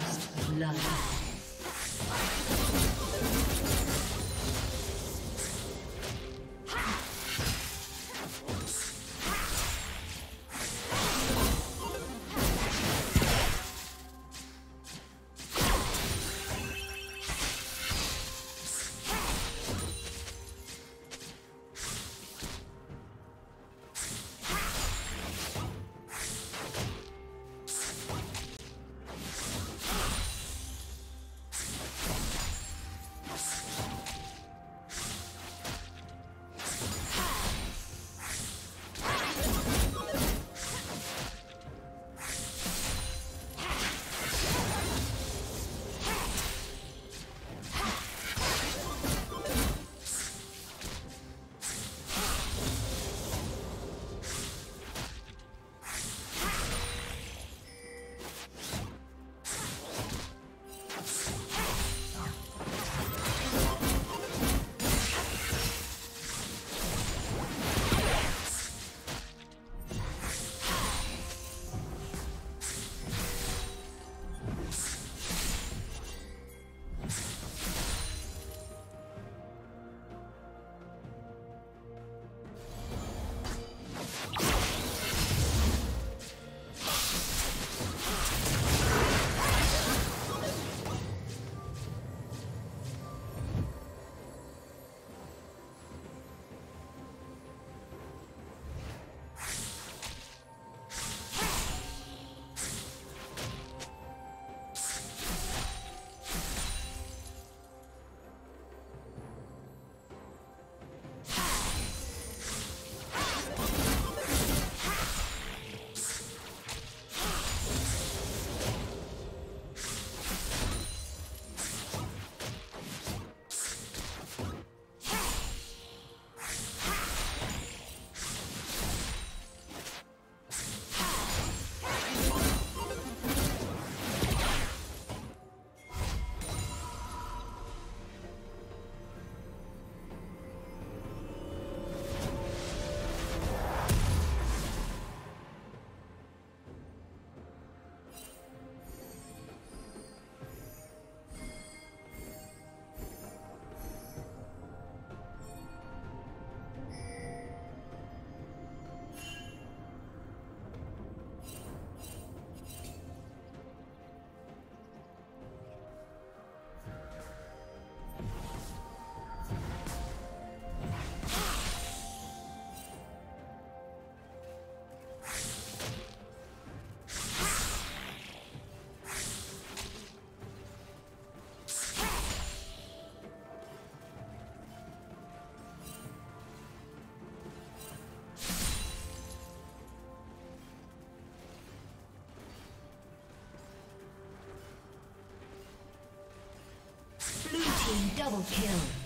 First blood. Double kill.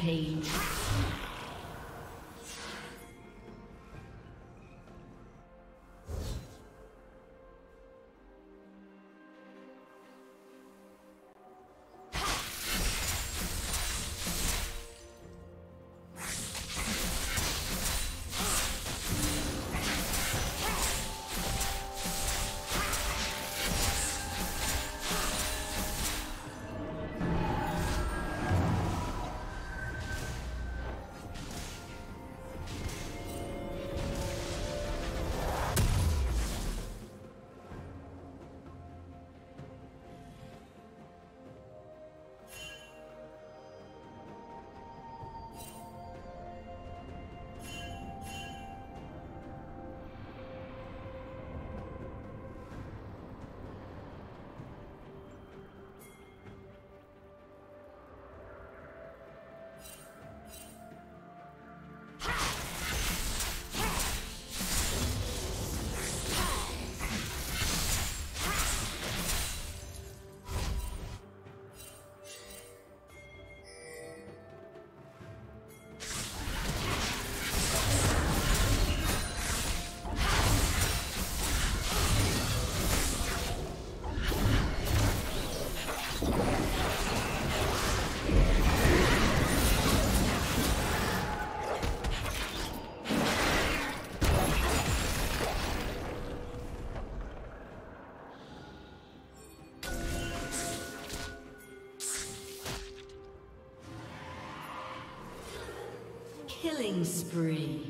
Rampage. Spree.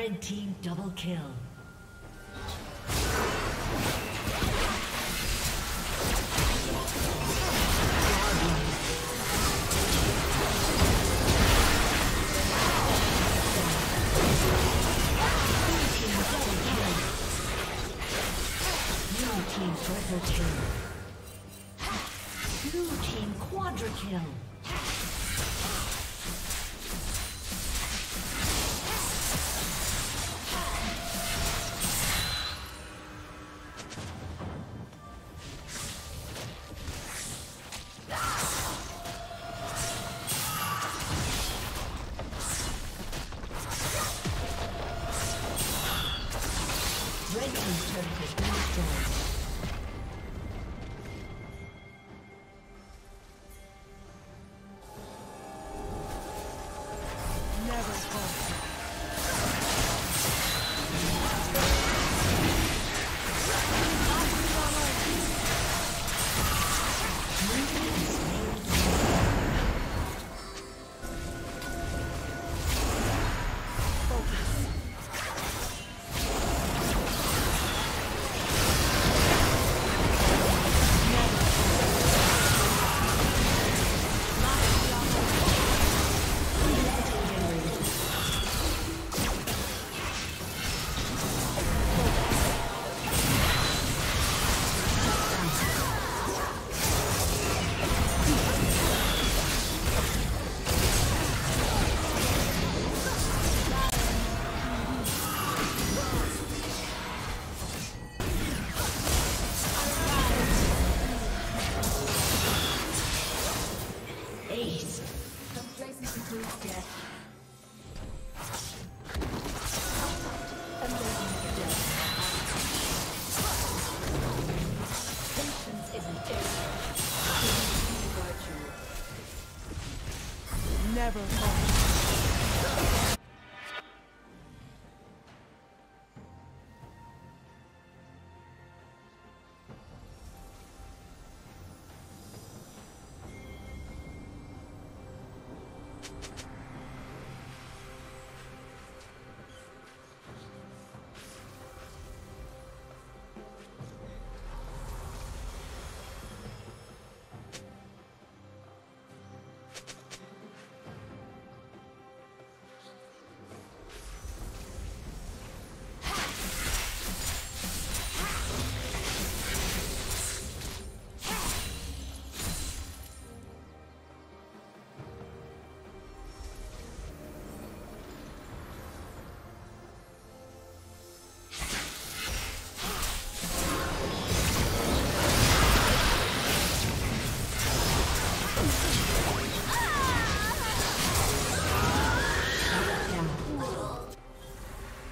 Red Team double kill. Blue Team triple kill. Blue Team quadra kill.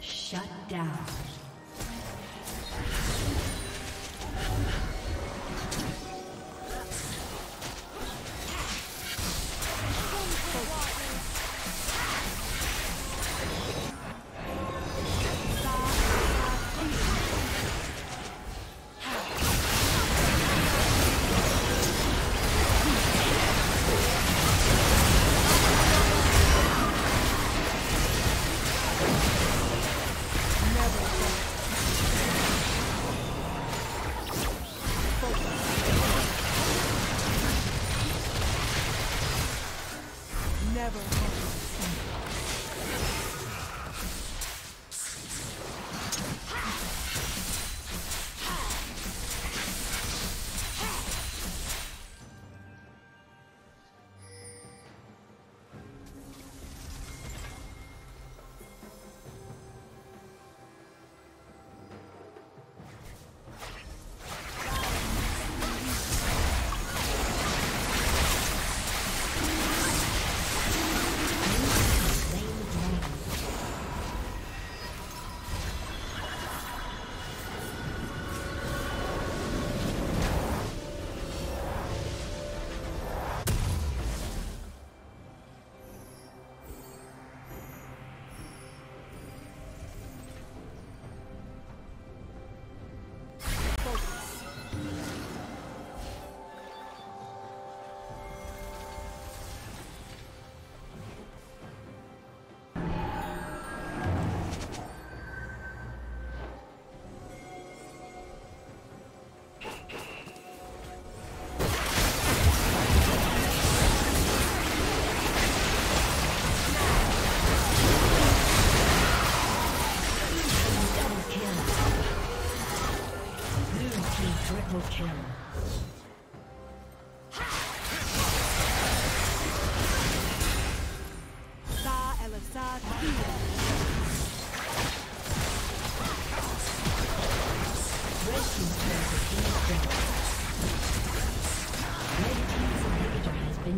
Shut down.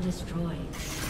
Team's